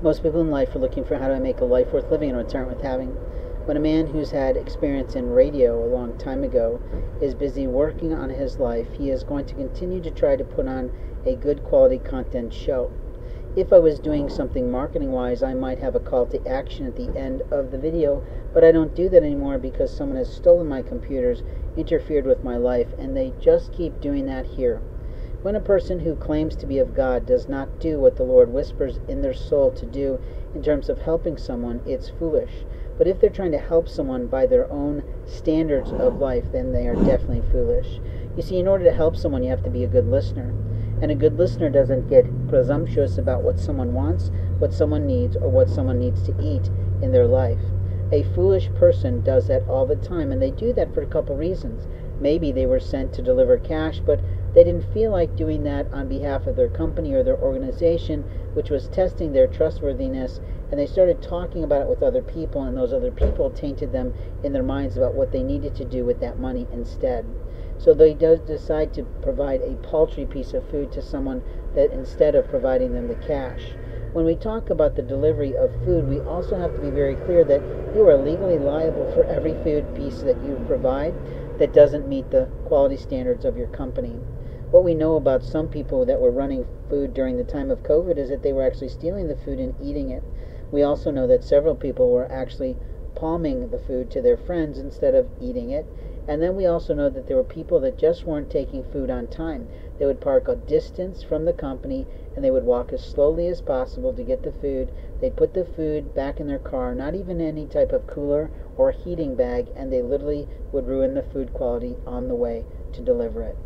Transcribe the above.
Most people in life are looking for how do I make a life worth living and return worth having. When a man who's had experience in radio a long time ago is busy working on his life, he is going to continue to try to put on a good quality content show. If I was doing something marketing wise, I might have a call to action at the end of the video, but I don't do that anymore because someone has stolen my computers, interfered with my life, and they just keep doing that here. When a person who claims to be of God does not do what the Lord whispers in their soul to do in terms of helping someone, it's foolish. But if they're trying to help someone by their own standards of life, then they are definitely foolish. You see, in order to help someone, you have to be a good listener. And a good listener doesn't get presumptuous about what someone wants, what someone needs, or what someone needs to eat in their life. A foolish person does that all the time, and they do that for a couple reasons. Maybe they were sent to deliver cash, but they didn't feel like doing that on behalf of their company or their organization, which was testing their trustworthiness, and they started talking about it with other people, and those other people tainted them in their minds about what they needed to do with that money instead. So they decide to provide a paltry piece of food to someone that instead of providing them the cash. When we talk about the delivery of food, we also have to be very clear that you are legally liable for every food piece that you provide that doesn't meet the quality standards of your company. What we know about some people that were running food during the time of COVID is that they were actually stealing the food and eating it. We also know that several people were actually palming the food to their friends instead of eating it. And then we also know that there were people that just weren't taking food on time. They would park a distance from the company and they would walk as slowly as possible to get the food. They'd put the food back in their car, not even any type of cooler or heating bag, and they literally would ruin the food quality on the way to deliver it.